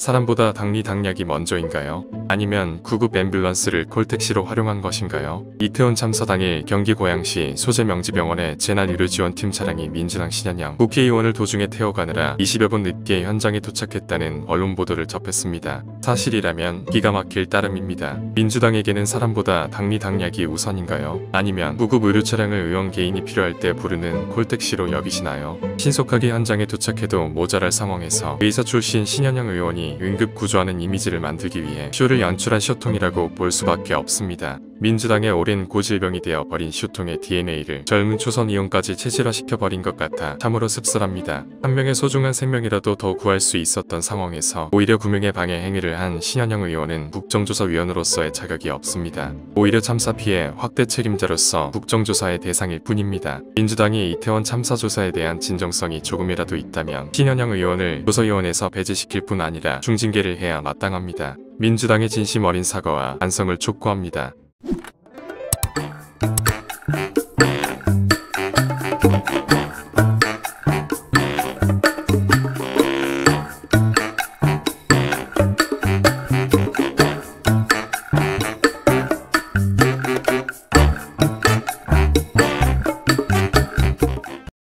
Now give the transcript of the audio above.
사람보다 당리 당략이 먼저인가요? 아니면 구급 앰뷸런스를 콜택시로 활용한 것인가요? 이태원 참사 당일 경기 고양시 소재 명지병원의 재난의료지원팀 차량이 민주당 신현영 국회의원을 도중에 태워가느라 20여 분 늦게 현장에 도착했다는 언론 보도를 접했습니다. 사실이라면 기가 막힐 따름입니다. 민주당에게는 사람보다 당리 당략이 우선인가요? 아니면 구급 의료 차량을 의원 개인이 필요할 때 부르는 콜택시로 여기시나요? 신속하게 현장에 도착해도 모자랄 상황에서 의사 출신 신현영 의원이 응급 구조하는 이미지를 만들기 위해 쇼를 연출한 쇼통이라고 볼 수밖에 없습니다. 민주당의 오랜 고질병이 되어 버린 쇼통의 DNA를 젊은 초선 의원까지 체질화시켜버린 것 같아 참으로 씁쓸합니다. 한 명의 소중한 생명이라도 더 구할 수 있었던 상황에서 오히려 구명의 방해 행위를 한 신현영 의원은 국정조사위원으로서의 자격이 없습니다. 오히려 참사 피해 확대 책임자로서 국정조사의 대상일 뿐입니다. 민주당이 이태원 참사 조사에 대한 진정성이 조금이라도 있다면 신현영 의원을 조서위원회에서 배제시킬 뿐 아니라 중징계를 해야 마땅합니다. 민주당의 진심 어린 사과와 반성을 촉구합니다. you